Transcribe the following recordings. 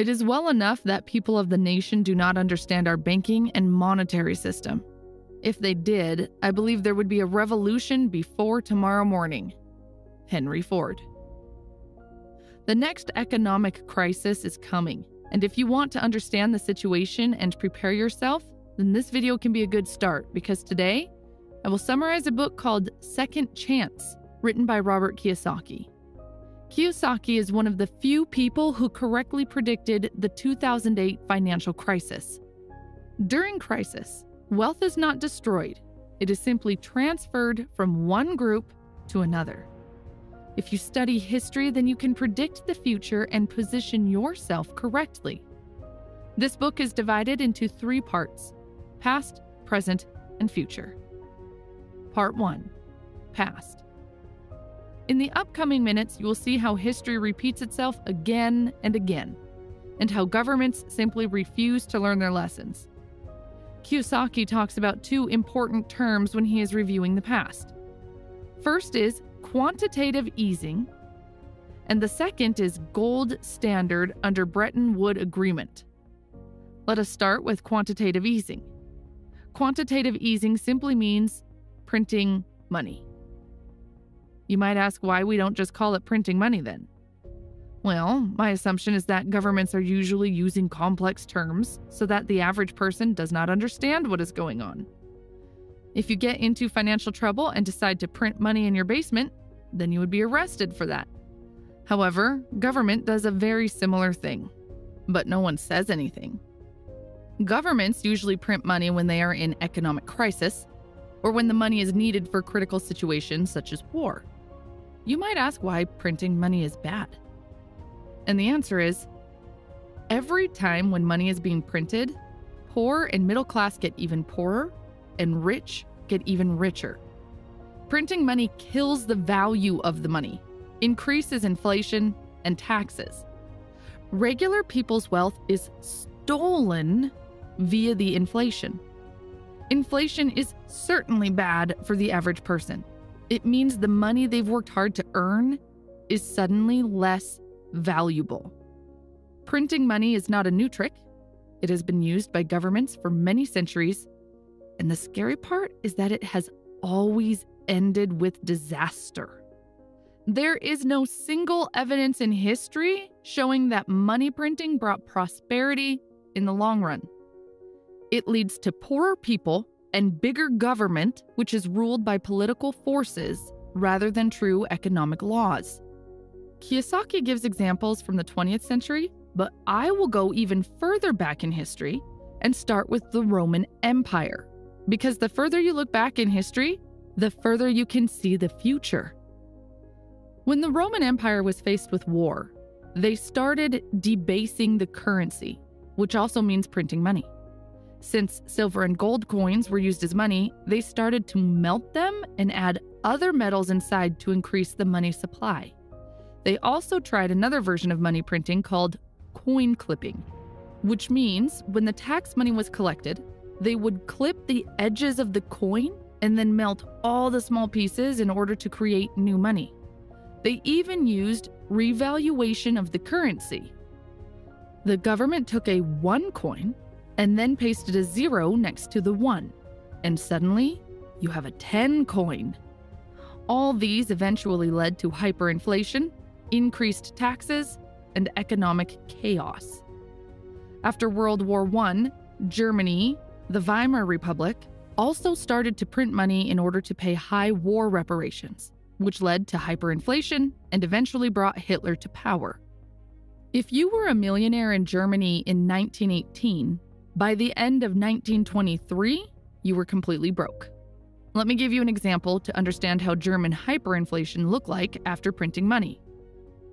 It is well enough that people of the nation do not understand our banking and monetary system. If they did, I believe there would be a revolution before tomorrow morning. Henry Ford. The next economic crisis is coming, and if you want to understand the situation and prepare yourself, then this video can be a good start because today I will summarize a book called Second Chance, written by Robert Kiyosaki. Kiyosaki is one of the few people who correctly predicted the 2008 financial crisis. During crisis, wealth is not destroyed, it is simply transferred from one group to another. If you study history, then you can predict the future and position yourself correctly. This book is divided into three parts past, present, and future. Part 1 Past. In the upcoming minutes, you will see how history repeats itself again and again, and how governments simply refuse to learn their lessons. Kiyosaki talks about two important terms when he is reviewing the past. First is quantitative easing, and the second is gold standard under Bretton Woods Agreement. Let us start with quantitative easing. Quantitative easing simply means printing money. You might ask why we don't just call it printing money then. Well, my assumption is that governments are usually using complex terms so that the average person does not understand what is going on. If you get into financial trouble and decide to print money in your basement, then you would be arrested for that. However, government does a very similar thing, but no one says anything. Governments usually print money when they are in economic crisis or when the money is needed for critical situations such as war. You might ask why printing money is bad. And the answer is every time when money is being printed, poor and middle class get even poorer, and rich get even richer. Printing money kills the value of the money, increases inflation and taxes. Regular people's wealth is stolen via the inflation. Inflation is certainly bad for the average person. It means the money they've worked hard to earn is suddenly less valuable. Printing money is not a new trick. It has been used by governments for many centuries and the scary part is that it has always ended with disaster. There is no single evidence in history showing that money printing brought prosperity in the long run. It leads to poorer people and bigger government, which is ruled by political forces rather than true economic laws. Kiyosaki gives examples from the 20th century, but I will go even further back in history and start with the Roman Empire because the further you look back in history, the further you can see the future. When the Roman Empire was faced with war, they started debasing the currency, which also means printing money. Since silver and gold coins were used as money, they started to melt them and add other metals inside to increase the money supply. They also tried another version of money printing called coin clipping, which means when the tax money was collected, they would clip the edges of the coin and then melt all the small pieces in order to create new money. They even used revaluation of the currency. The government took a one coin and then pasted a zero next to the one, and suddenly you have a 10 coin. All these eventually led to hyperinflation, increased taxes, and economic chaos. After World War I, Germany, the Weimar Republic also started to print money in order to pay high war reparations, which led to hyperinflation and eventually brought Hitler to power. If you were a millionaire in Germany in 1918, by the end of 1923, you were completely broke. Let me give you an example to understand how German hyperinflation looked like after printing money.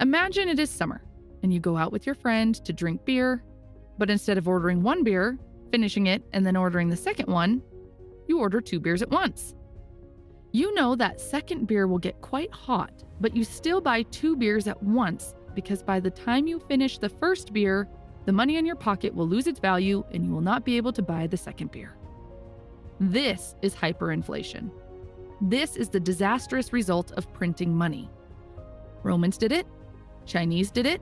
Imagine it is summer, and you go out with your friend to drink beer, but instead of ordering one beer, finishing it, and then ordering the second one, you order two beers at once. You know that second beer will get quite hot, but you still buy two beers at once because by the time you finish the first beer, the money in your pocket will lose its value and you will not be able to buy the second beer. This is hyperinflation. This is the disastrous result of printing money. Romans did it, Chinese did it,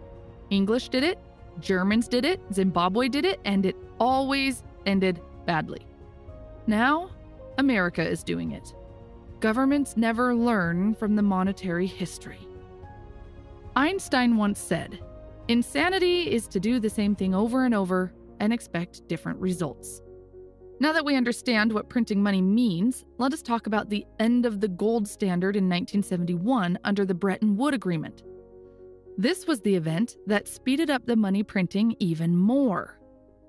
English did it, Germans did it, Zimbabwe did it, and it always ended badly. Now, America is doing it. Governments never learn from the monetary history. Einstein once said, Insanity is to do the same thing over and over and expect different results. Now that we understand what printing money means, let us talk about the end of the gold standard in 1971 under the Bretton Woods Agreement. This was the event that speeded up the money printing even more.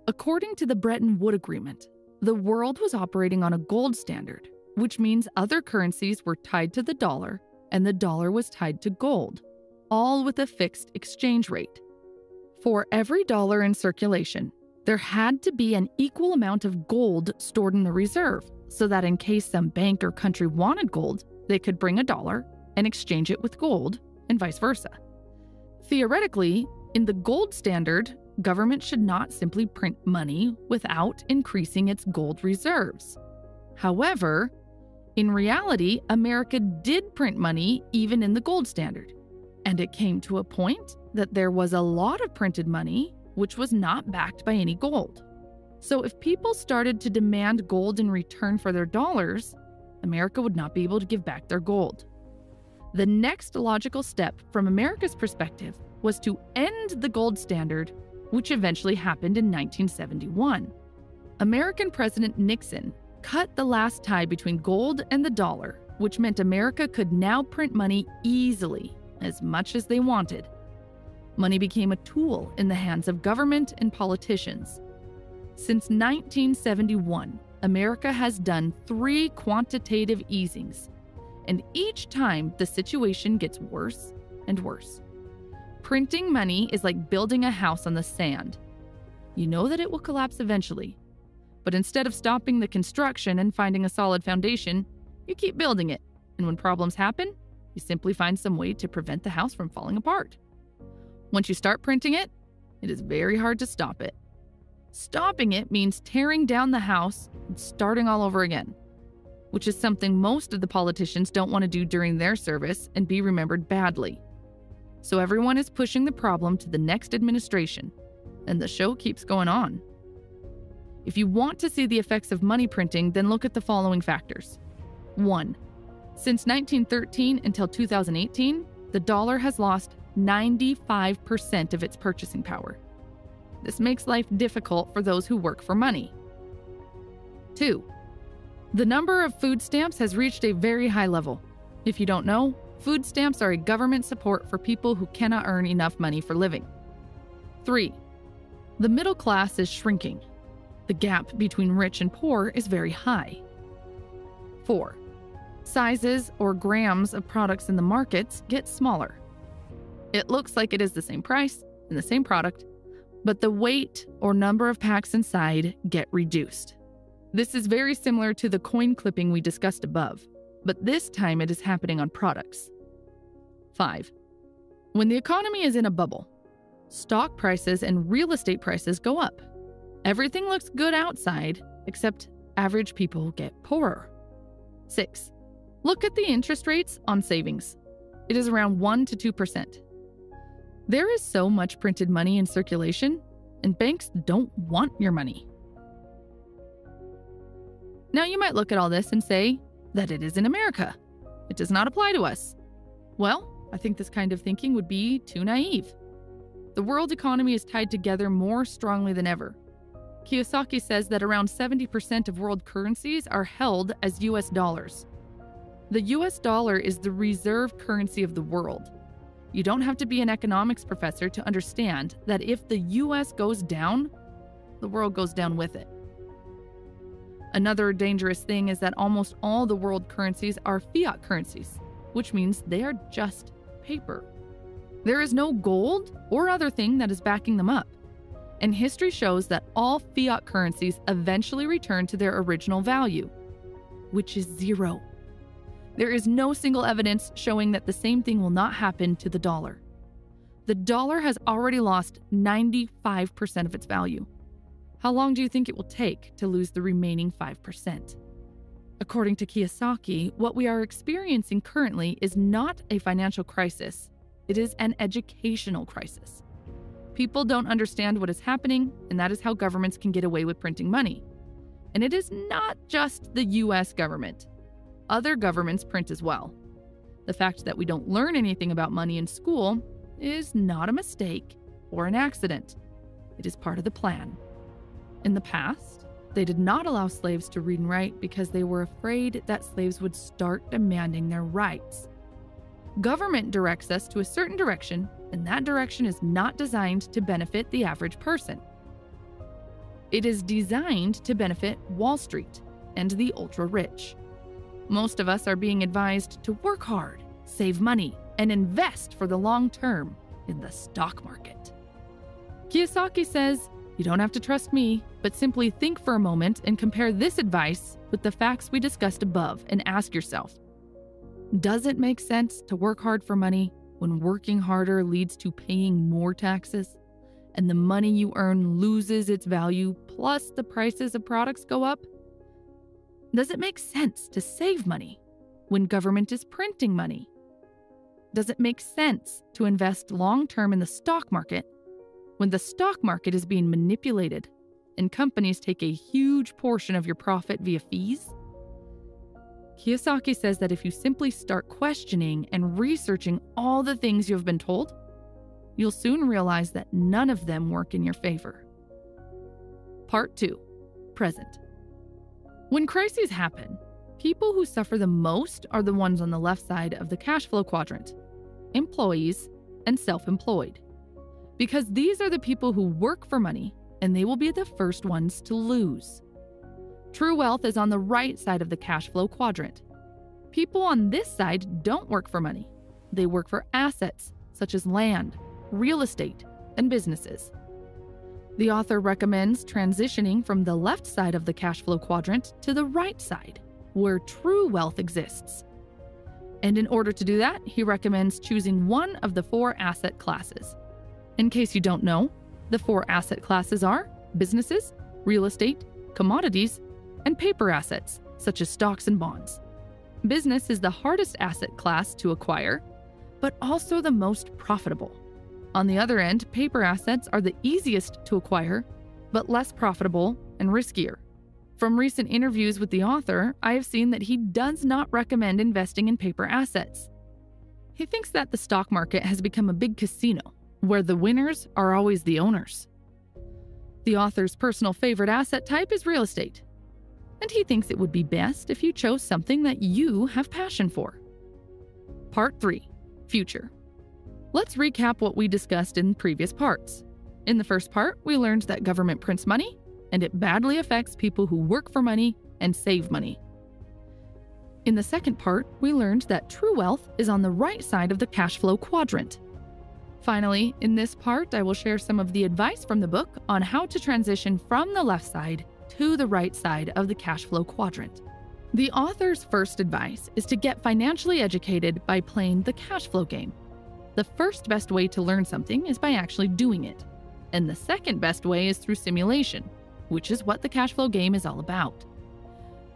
According to the Bretton Woods Agreement, the world was operating on a gold standard, which means other currencies were tied to the dollar and the dollar was tied to gold, all with a fixed exchange rate. For every dollar in circulation, there had to be an equal amount of gold stored in the reserve so that in case some bank or country wanted gold, they could bring a dollar and exchange it with gold, and vice versa. Theoretically, in the gold standard, government should not simply print money without increasing its gold reserves. However, in reality, America did print money even in the gold standard. And it came to a point that there was a lot of printed money which was not backed by any gold. So if people started to demand gold in return for their dollars, America would not be able to give back their gold. The next logical step from America's perspective was to end the gold standard, which eventually happened in 1971. American President Nixon cut the last tie between gold and the dollar, which meant America could now print money easily, as much as they wanted, money became a tool in the hands of government and politicians. Since 1971, America has done three quantitative easings, and each time the situation gets worse and worse. Printing money is like building a house on the sand. You know that it will collapse eventually, but instead of stopping the construction and finding a solid foundation, you keep building it, and when problems happen, you simply find some way to prevent the house from falling apart. Once you start printing it, it is very hard to stop it. Stopping it means tearing down the house and starting all over again, which is something most of the politicians don't want to do during their service and be remembered badly. So everyone is pushing the problem to the next administration, and the show keeps going on. If you want to see the effects of money printing, then look at the following factors. 1. Since 1913 until 2018, the dollar has lost 95% of its purchasing power. This makes life difficult for those who work for money. 2. The number of food stamps has reached a very high level. If you don't know, food stamps are a government support for people who cannot earn enough money for living. 3. The middle class is shrinking. The gap between rich and poor is very high. 4. Sizes or grams of products in the markets get smaller. It looks like it is the same price and the same product, but the weight or number of packs inside get reduced. This is very similar to the coin clipping we discussed above, but this time it is happening on products. 5. When the economy is in a bubble, stock prices and real estate prices go up. Everything looks good outside, except average people get poorer. 6. Look at the interest rates on savings. It is around 1 to 2%. There is so much printed money in circulation, and banks don't want your money. Now, you might look at all this and say that it is in America. It does not apply to us. Well, I think this kind of thinking would be too naive. The world economy is tied together more strongly than ever. Kiyosaki says that around 70% of world currencies are held as US dollars. The US dollar is the reserve currency of the world. You don't have to be an economics professor to understand that if the US goes down, the world goes down with it. Another dangerous thing is that almost all the world currencies are fiat currencies, which means they are just paper. There is no gold or other thing that is backing them up. And history shows that all fiat currencies eventually return to their original value, which is zero. There is no single evidence showing that the same thing will not happen to the dollar. The dollar has already lost 95% of its value. How long do you think it will take to lose the remaining 5%? According to Kiyosaki, what we are experiencing currently is not a financial crisis, it is an educational crisis. People don't understand what is happening, and that is how governments can get away with printing money. And it is not just the US government, other governments print as well. The fact that we don't learn anything about money in school is not a mistake or an accident, it is part of the plan. In the past, they did not allow slaves to read and write because they were afraid that slaves would start demanding their rights. Government directs us to a certain direction, and that direction is not designed to benefit the average person. It is designed to benefit Wall Street and the ultra rich. Most of us are being advised to work hard, save money, and invest for the long term in the stock market. Kiyosaki says, You don't have to trust me, but simply think for a moment and compare this advice with the facts we discussed above and ask yourself Does it make sense to work hard for money when working harder leads to paying more taxes? and the money you earn loses its value, plus the prices of products go up? Does it make sense to save money when government is printing money? Does it make sense to invest long term in the stock market when the stock market is being manipulated and companies take a huge portion of your profit via fees? Kiyosaki says that if you simply start questioning and researching all the things you have been told, you'll soon realize that none of them work in your favor. Part 2 Present. When crises happen, people who suffer the most are the ones on the left side of the cash flow quadrant employees and self employed. Because these are the people who work for money and they will be the first ones to lose. True wealth is on the right side of the cash flow quadrant. People on this side don't work for money, they work for assets such as land, real estate, and businesses. The author recommends transitioning from the left side of the cash flow quadrant to the right side, where true wealth exists. And in order to do that, he recommends choosing one of the four asset classes. In case you don't know, the four asset classes are businesses, real estate, commodities, and paper assets, such as stocks and bonds. Business is the hardest asset class to acquire, but also the most profitable. On the other end, paper assets are the easiest to acquire, but less profitable and riskier. From recent interviews with the author, I have seen that he does not recommend investing in paper assets. He thinks that the stock market has become a big casino, where the winners are always the owners. The author's personal favorite asset type is real estate, and he thinks it would be best if you chose something that you have passion for. Part 3 Future Let's recap what we discussed in previous parts. In the first part, we learned that government prints money, and it badly affects people who work for money and save money. In the second part, we learned that true wealth is on the right side of the cash flow quadrant. Finally, in this part, I will share some of the advice from the book on how to transition from the left side to the right side of the cash flow quadrant. The author's first advice is to get financially educated by playing the cash flow game. The first best way to learn something is by actually doing it. And the second best way is through simulation, which is what the cash flow game is all about.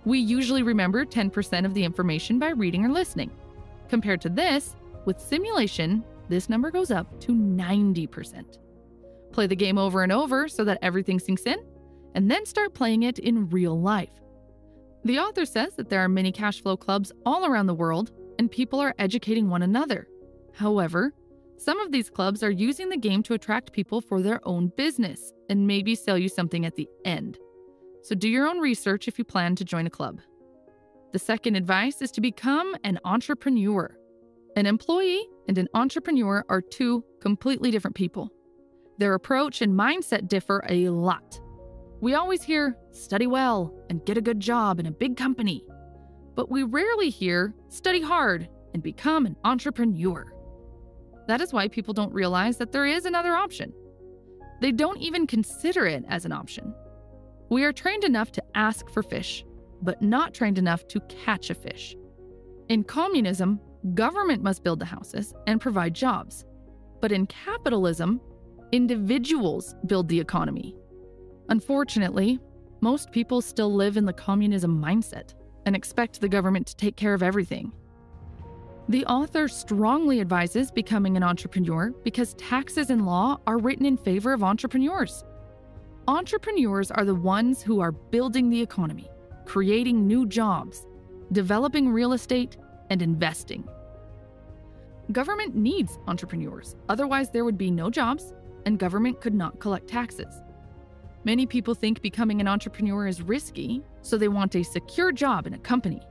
We usually remember 10% of the information by reading or listening. Compared to this, with simulation, this number goes up to 90%. Play the game over and over so that everything sinks in, and then start playing it in real life. The author says that there are many cash flow clubs all around the world, and people are educating one another. However, some of these clubs are using the game to attract people for their own business and maybe sell you something at the end. So do your own research if you plan to join a club. The second advice is to become an entrepreneur. An employee and an entrepreneur are two completely different people. Their approach and mindset differ a lot. We always hear study well and get a good job in a big company, but we rarely hear study hard and become an entrepreneur. That is why people don't realize that there is another option. They don't even consider it as an option. We are trained enough to ask for fish, but not trained enough to catch a fish. In communism, government must build the houses and provide jobs. But in capitalism, individuals build the economy. Unfortunately, most people still live in the communism mindset and expect the government to take care of everything. The author strongly advises becoming an entrepreneur because taxes and law are written in favor of entrepreneurs. Entrepreneurs are the ones who are building the economy, creating new jobs, developing real estate, and investing. Government needs entrepreneurs, otherwise, there would be no jobs and government could not collect taxes. Many people think becoming an entrepreneur is risky, so they want a secure job in a company.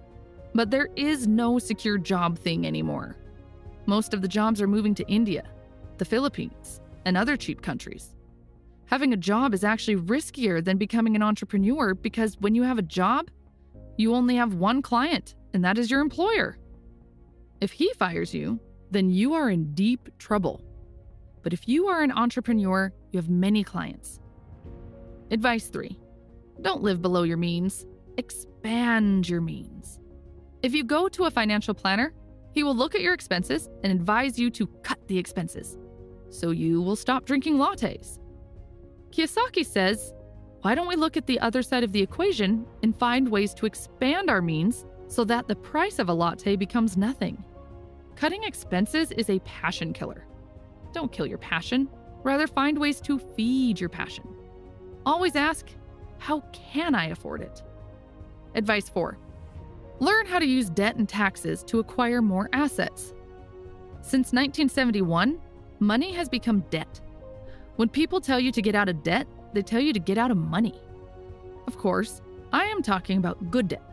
But there is no secure job thing anymore. Most of the jobs are moving to India, the Philippines, and other cheap countries. Having a job is actually riskier than becoming an entrepreneur because when you have a job, you only have one client, and that is your employer. If he fires you, then you are in deep trouble. But if you are an entrepreneur, you have many clients. Advice 3 Don't live below your means, expand your means. If you go to a financial planner, he will look at your expenses and advise you to cut the expenses. So you will stop drinking lattes. Kiyosaki says, Why don't we look at the other side of the equation and find ways to expand our means so that the price of a latte becomes nothing? Cutting expenses is a passion killer. Don't kill your passion, rather, find ways to feed your passion. Always ask, How can I afford it? Advice 4 Learn how to use debt and taxes to acquire more assets. Since 1971, money has become debt. When people tell you to get out of debt, they tell you to get out of money. Of course, I am talking about good debt,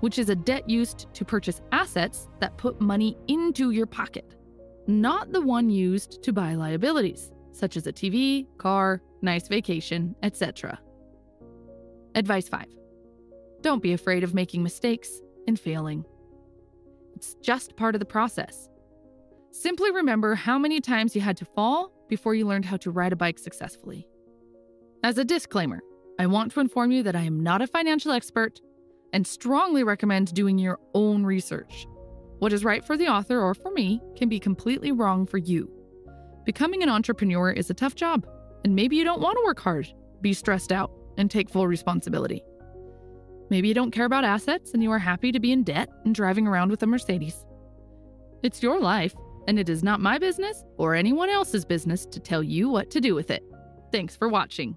which is a debt used to purchase assets that put money into your pocket, not the one used to buy liabilities, such as a TV, car, nice vacation, etc. Advice 5 Don't be afraid of making mistakes and failing. It's just part of the process. Simply remember how many times you had to fall before you learned how to ride a bike successfully. As a disclaimer, I want to inform you that I am not a financial expert and strongly recommend doing your own research. What is right for the author or for me can be completely wrong for you. Becoming an entrepreneur is a tough job, and maybe you don't want to work hard, be stressed out, and take full responsibility. Maybe you don't care about assets and you are happy to be in debt and driving around with a Mercedes. It's your life, and it is not my business or anyone else's business to tell you what to do with it. Thanks for watching.